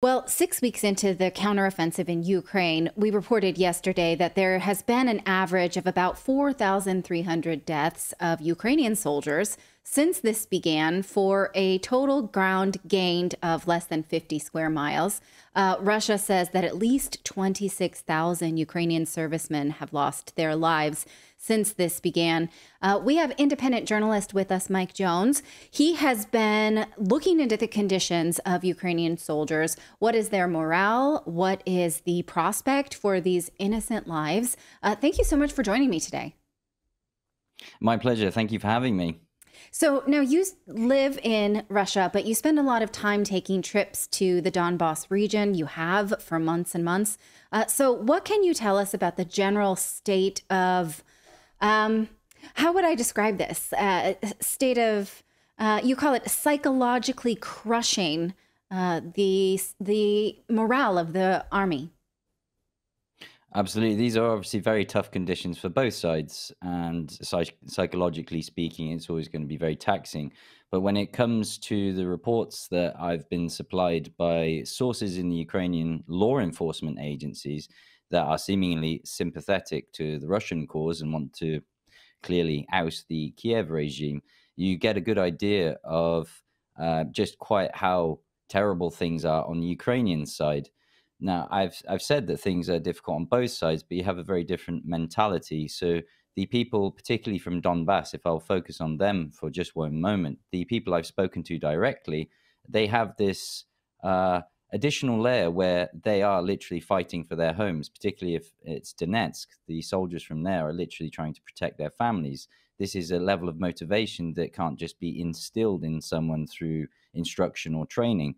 Well, six weeks into the counteroffensive in Ukraine, we reported yesterday that there has been an average of about 4,300 deaths of Ukrainian soldiers since this began for a total ground gained of less than 50 square miles. Uh, Russia says that at least 26,000 Ukrainian servicemen have lost their lives since this began. Uh, we have independent journalist with us, Mike Jones. He has been looking into the conditions of Ukrainian soldiers. What is their morale? What is the prospect for these innocent lives? Uh, thank you so much for joining me today. My pleasure. Thank you for having me. So now you live in Russia, but you spend a lot of time taking trips to the Donbass region. You have for months and months. Uh, so, what can you tell us about the general state of um, how would I describe this? Uh, state of, uh, you call it psychologically crushing uh, the, the morale of the army. Absolutely. These are obviously very tough conditions for both sides. And psych- psychologically speaking, it's always going to be very taxing. But when it comes to the reports that I've been supplied by sources in the Ukrainian law enforcement agencies, that are seemingly sympathetic to the Russian cause and want to clearly oust the Kiev regime, you get a good idea of uh, just quite how terrible things are on the Ukrainian side. Now, I've I've said that things are difficult on both sides, but you have a very different mentality. So the people, particularly from Donbass, if I'll focus on them for just one moment, the people I've spoken to directly, they have this uh, additional layer where they are literally fighting for their homes, particularly if it's Donetsk. The soldiers from there are literally trying to protect their families. This is a level of motivation that can't just be instilled in someone through instruction or training.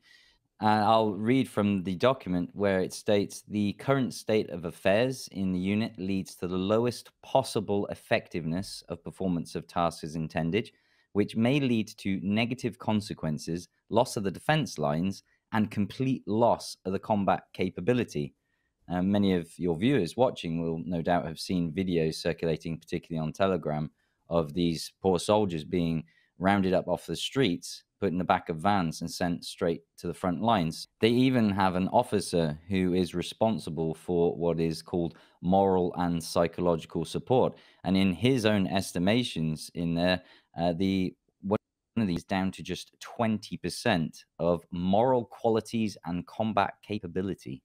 And I'll read from the document where it states the current state of affairs in the unit leads to the lowest possible effectiveness of performance of tasks as intended, which may lead to negative consequences, loss of the defense lines, and complete loss of the combat capability. Um, many of your viewers watching will no doubt have seen videos circulating, particularly on Telegram, of these poor soldiers being rounded up off the streets, put in the back of vans, and sent straight to the front lines. They even have an officer who is responsible for what is called moral and psychological support. And in his own estimations, in there, uh, the one of these down to just 20% of moral qualities and combat capability.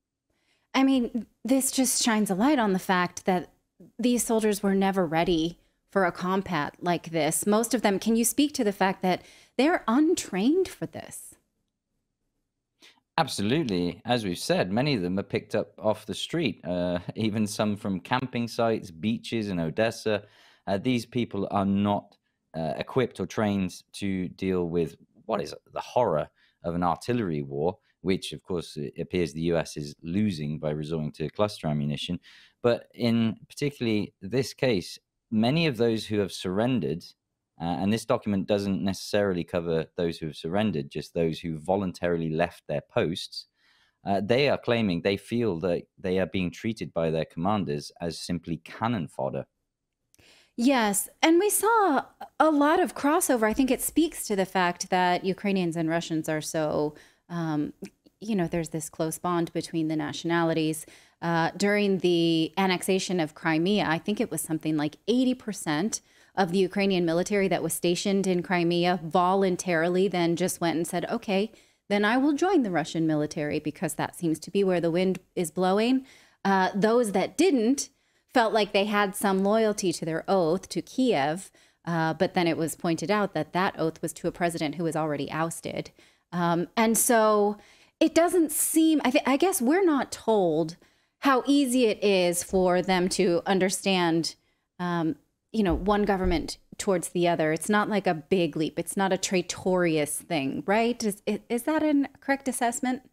I mean, this just shines a light on the fact that these soldiers were never ready for a combat like this. Most of them, can you speak to the fact that they're untrained for this? Absolutely. As we've said, many of them are picked up off the street, uh, even some from camping sites, beaches in Odessa. Uh, these people are not uh, equipped or trained to deal with what is the horror of an artillery war, which of course appears the US is losing by resorting to cluster ammunition. But in particularly this case, many of those who have surrendered, uh, and this document doesn't necessarily cover those who have surrendered, just those who voluntarily left their posts. Uh, they are claiming they feel that they are being treated by their commanders as simply cannon fodder. Yes. And we saw a lot of crossover. I think it speaks to the fact that Ukrainians and Russians are so, um, you know, there's this close bond between the nationalities. Uh, during the annexation of Crimea, I think it was something like 80% of the Ukrainian military that was stationed in Crimea voluntarily then just went and said, okay, then I will join the Russian military because that seems to be where the wind is blowing. Uh, those that didn't, felt like they had some loyalty to their oath to Kiev. Uh, but then it was pointed out that that oath was to a president who was already ousted. Um, and so it doesn't seem, I, th- I guess we're not told how easy it is for them to understand, um, you know, one government towards the other. It's not like a big leap. It's not a traitorous thing, right? Is, is that a correct assessment?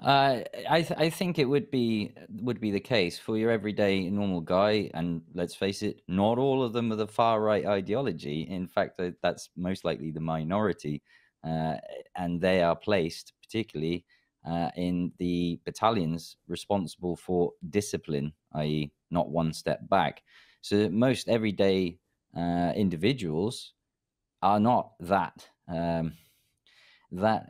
Uh, I th- I think it would be would be the case for your everyday normal guy, and let's face it, not all of them are the far right ideology. In fact, that's most likely the minority, uh, and they are placed particularly uh, in the battalions responsible for discipline, i.e., not one step back. So most everyday uh, individuals are not that um, that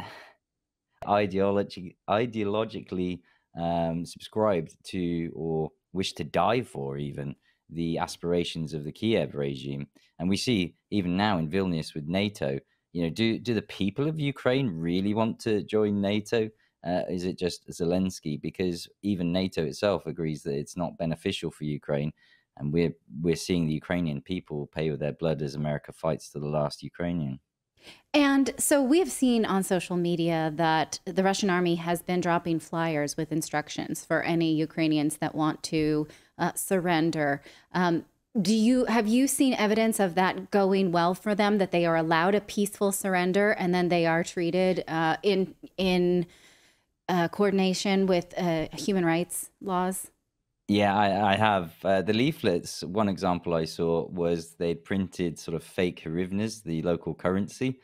ideology, ideologically um, subscribed to or wish to die for even the aspirations of the Kiev regime. And we see even now in Vilnius with NATO, you know, do do the people of Ukraine really want to join NATO? Uh, is it just Zelensky? Because even NATO itself agrees that it's not beneficial for Ukraine, and we're we're seeing the Ukrainian people pay with their blood as America fights to the last Ukrainian. And so we have seen on social media that the Russian army has been dropping flyers with instructions for any Ukrainians that want to uh, surrender. Um, do you have you seen evidence of that going well for them? That they are allowed a peaceful surrender and then they are treated uh, in in uh, coordination with uh, human rights laws? Yeah, I, I have. Uh, the leaflets, one example I saw was they'd printed sort of fake hryvnias, the local currency.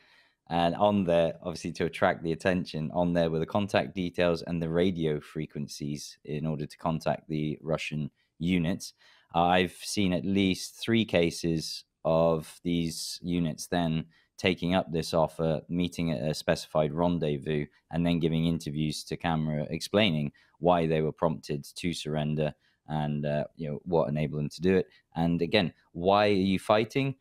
And on there, obviously to attract the attention, on there were the contact details and the radio frequencies in order to contact the Russian units. I've seen at least three cases of these units then taking up this offer, meeting at a specified rendezvous, and then giving interviews to camera explaining why they were prompted to surrender and uh, you know what enabled them to do it. And again, why are you fighting?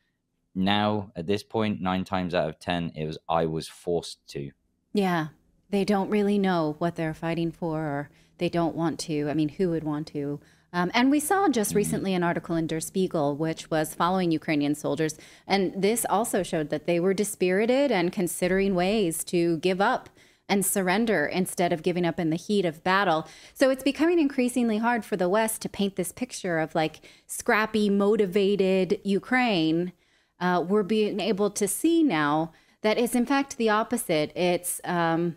Now at this point, nine times out of ten, it was I was forced to. Yeah, they don't really know what they're fighting for, or they don't want to. I mean, who would want to? Um, and we saw just mm-hmm. recently an article in Der Spiegel, which was following Ukrainian soldiers. And this also showed that they were dispirited and considering ways to give up and surrender instead of giving up in the heat of battle. So it's becoming increasingly hard for the West to paint this picture of like scrappy, motivated Ukraine. Uh, we're being able to see now that it's in fact the opposite. It's, um,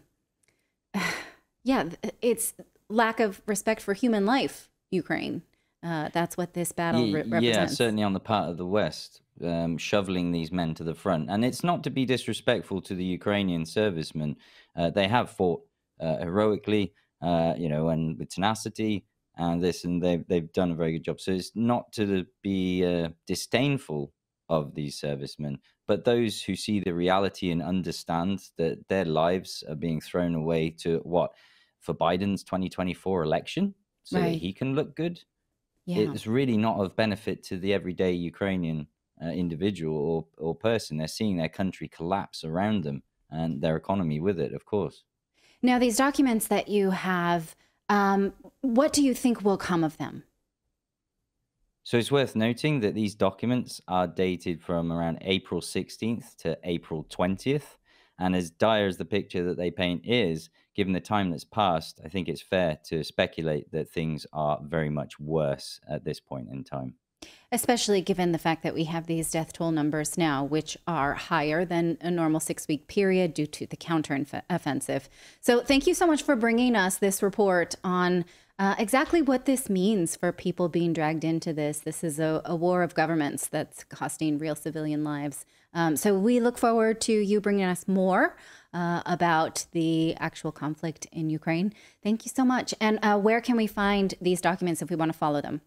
yeah, it's lack of respect for human life, Ukraine. Uh, that's what this battle re- represents. Yeah, certainly on the part of the West um, shoveling these men to the front. And it's not to be disrespectful to the Ukrainian servicemen. Uh, they have fought uh, heroically, uh, you know, and with tenacity and this, and they've, they've done a very good job. So it's not to be uh, disdainful of these servicemen, but those who see the reality and understand that their lives are being thrown away to what? For Biden's 2024 election, so right. that he can look good. Yeah. It's really not of benefit to the everyday Ukrainian uh, individual or, or person. They're seeing their country collapse around them and their economy with it, of course. Now, these documents that you have, um, what do you think will come of them? So it's worth noting that these documents are dated from around April 16th to April 20th. And as dire as the picture that they paint is, given the time that's passed, I think it's fair to speculate that things are very much worse at this point in time especially given the fact that we have these death toll numbers now, which are higher than a normal six week period due to the counteroffensive. So, thank you so much for bringing us this report on uh, exactly what this means for people being dragged into this. This is a, a war of governments that's costing real civilian lives. Um, so, we look forward to you bringing us more. Uh, about the actual conflict in Ukraine. Thank you so much. And uh, where can we find these documents if we want to follow them?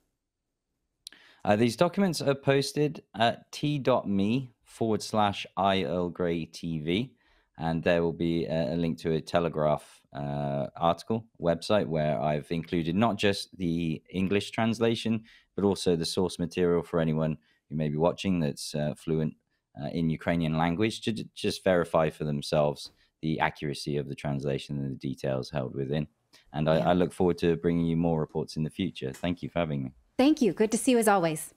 Uh, these documents are posted at t.me forward slash I Earl Grey TV. And there will be a, a link to a Telegraph uh, article website where I've included not just the English translation, but also the source material for anyone who may be watching that's uh, fluent uh, in Ukrainian language to just verify for themselves the accuracy of the translation and the details held within. And I, I look forward to bringing you more reports in the future. Thank you for having me. Thank you. Good to see you as always.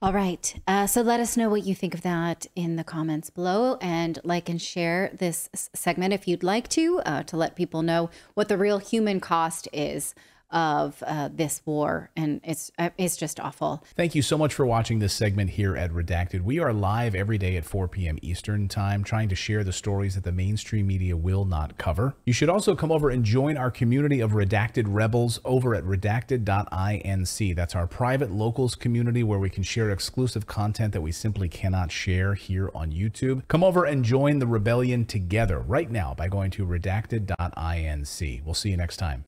All right. Uh, so let us know what you think of that in the comments below and like and share this segment if you'd like to, uh, to let people know what the real human cost is of uh, this war, and it's uh, it's just awful. Thank you so much for watching this segment here at Redacted. We are live every day at 4 p.m. Eastern Time, trying to share the stories that the mainstream media will not cover. You should also come over and join our community of Redacted Rebels over at redacted.inc. That's our private locals community where we can share exclusive content that we simply cannot share here on YouTube. Come over and join the rebellion together right now by going to redacted.inc. We'll see you next time.